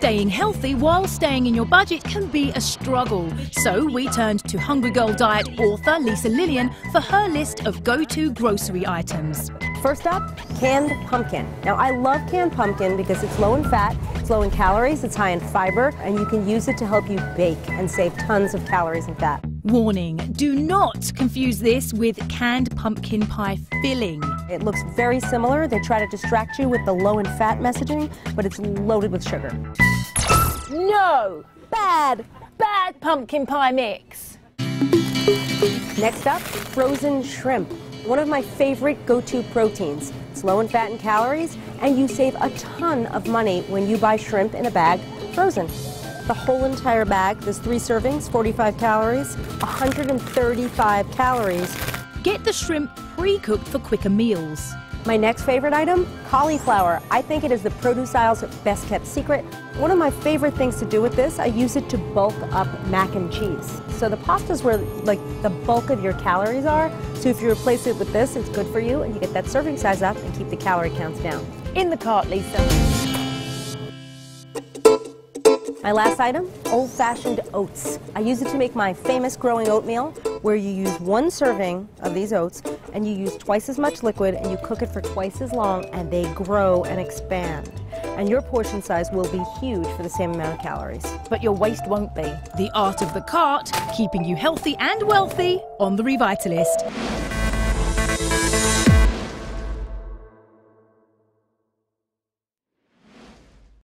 Staying healthy while staying in your budget can be a struggle. So we turned to Hungry Girl Diet author Lisa Lillien for her list of go to grocery items. First up, canned pumpkin. Now, I love canned pumpkin because it's low in fat, it's low in calories, it's high in fiber, and you can use it to help you bake and save tons of calories and fat. Warning do not confuse this with canned pumpkin pie filling. It looks very similar. They try to distract you with the low in fat messaging, but it's loaded with sugar. No! Bad, bad pumpkin pie mix. Next up, frozen shrimp. One of my favorite go to proteins. It's low in fat and calories, and you save a ton of money when you buy shrimp in a bag frozen. The whole entire bag, there's three servings, 45 calories, 135 calories. Get the shrimp pre cooked for quicker meals. My next favorite item, cauliflower. I think it is the produce aisle's best kept secret. One of my favorite things to do with this, I use it to bulk up mac and cheese. So the pasta is where like the bulk of your calories are. So if you replace it with this, it's good for you and you get that serving size up and keep the calorie counts down. In the cart, Lisa. My last item, old-fashioned oats. I use it to make my famous growing oatmeal, where you use one serving of these oats and you use twice as much liquid and you cook it for twice as long and they grow and expand. And your portion size will be huge for the same amount of calories. But your waist won't be. The art of the cart, keeping you healthy and wealthy on the Revitalist.